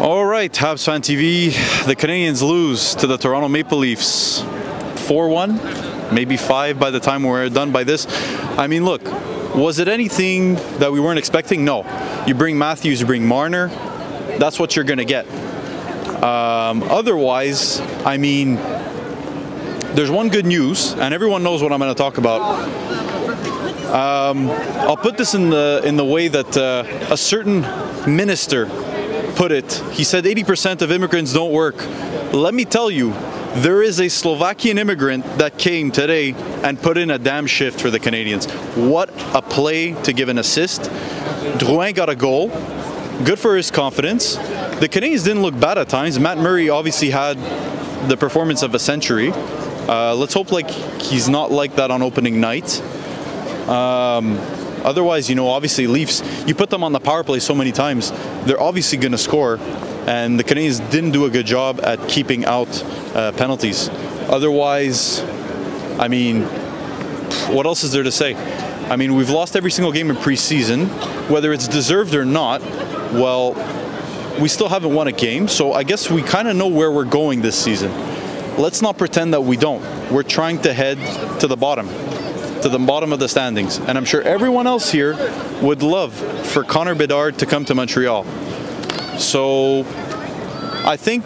All right, Habs Fan TV. The Canadiens lose to the Toronto Maple Leafs 4 1, maybe 5 by the time we're done by this. I mean, look, was it anything that we weren't expecting? No. You bring Matthews, you bring Marner, that's what you're going to get. Um, otherwise, I mean, there's one good news, and everyone knows what I'm going to talk about. Um, I'll put this in the in the way that uh, a certain minister put it. He said 80% of immigrants don't work. Let me tell you, there is a Slovakian immigrant that came today and put in a damn shift for the Canadiens. What a play to give an assist. Drouin got a goal. Good for his confidence. The Canadiens didn't look bad at times. Matt Murray obviously had the performance of a century. Uh, let's hope like he's not like that on opening night. Um, otherwise, you know, obviously Leafs, you put them on the power play so many times, they're obviously going to score. And the Canadiens didn't do a good job at keeping out uh, penalties. Otherwise, I mean, what else is there to say? I mean, we've lost every single game in preseason, whether it's deserved or not. Well, we still haven't won a game, so I guess we kind of know where we're going this season. Let's not pretend that we don't. We're trying to head to the bottom, to the bottom of the standings. And I'm sure everyone else here would love for Connor Bedard to come to Montreal. So I think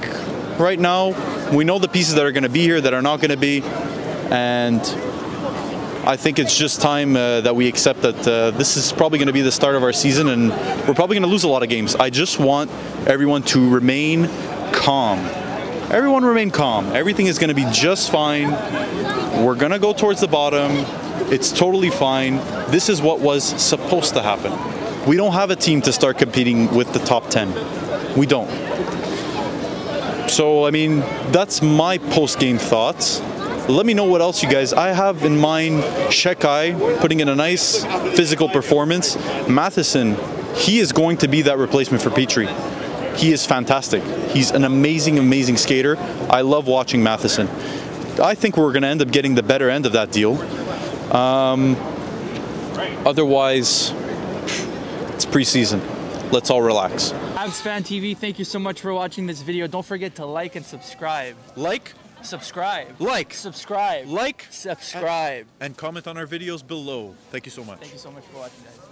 right now we know the pieces that are going to be here, that are not going to be, and I think it's just time uh, that we accept that uh, this is probably going to be the start of our season, and we're probably going to lose a lot of games. I just want everyone to remain calm. Everyone remain calm. Everything is going to be just fine. We're going to go towards the bottom. It's totally fine. This is what was supposed to happen. We don't have a team to start competing with the top 10. We don't. So, I mean, that's my post game thoughts. Let me know what else you guys. I have in mind Xhekaj putting in a nice physical performance. Matheson, he is going to be that replacement for Petry. He is fantastic. He's an amazing, amazing skater. I love watching Matheson. I think we're going to end up getting the better end of that deal. Um, otherwise, it's preseason. Let's all relax. Habs Fan TV, thank you so much for watching this video. Don't forget to like and subscribe. Like, Subscribe. like, Subscribe. like, Subscribe. and comment on our videos below. Thank you so much. Thank you so much for watching, guys.